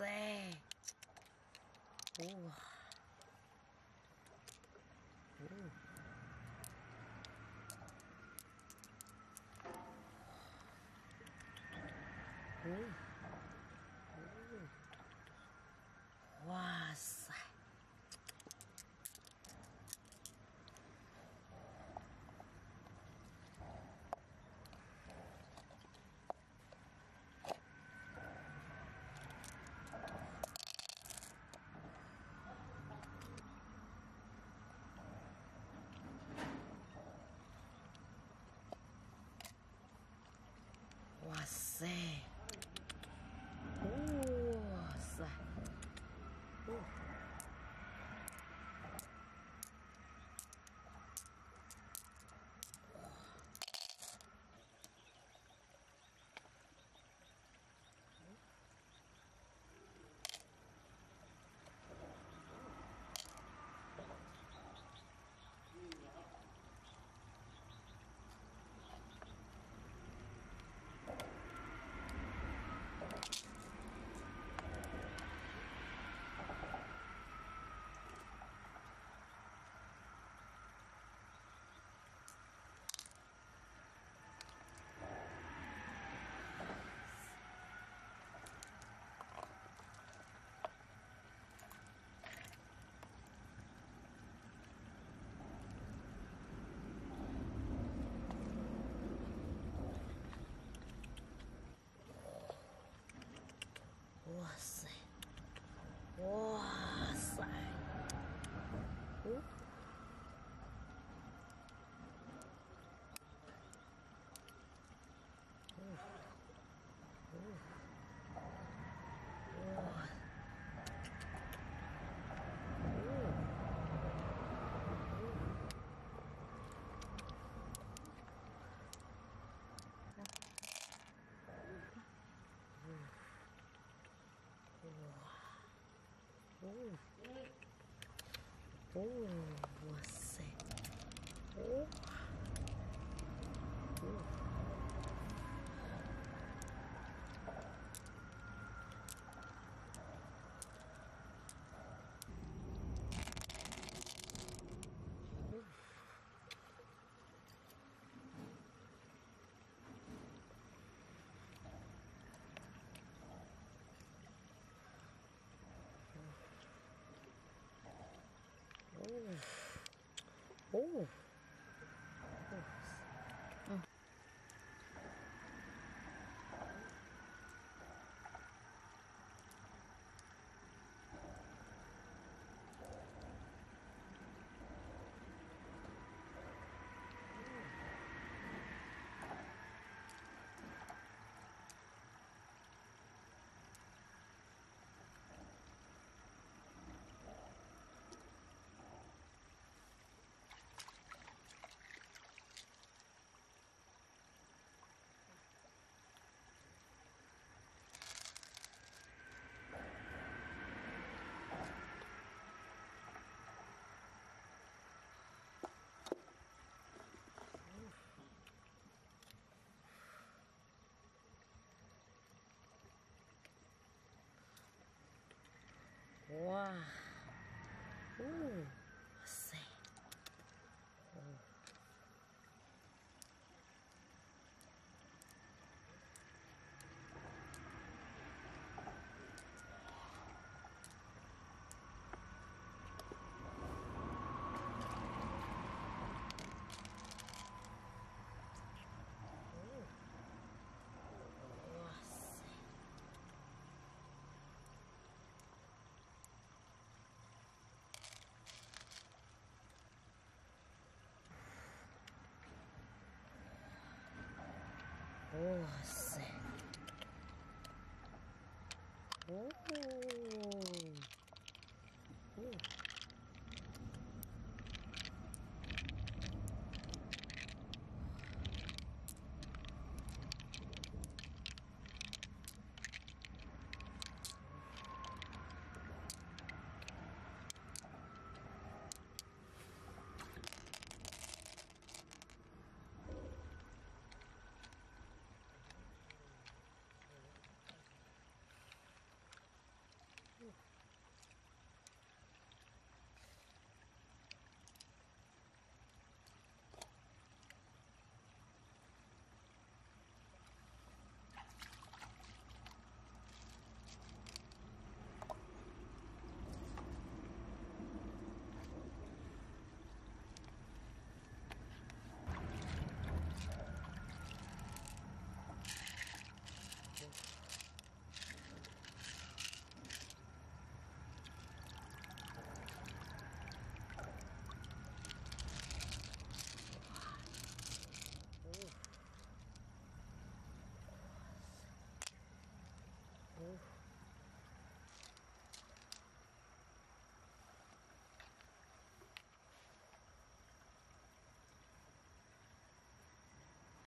Você. Uh. Uh. Uh. Uh. forward. Nossa. Uh.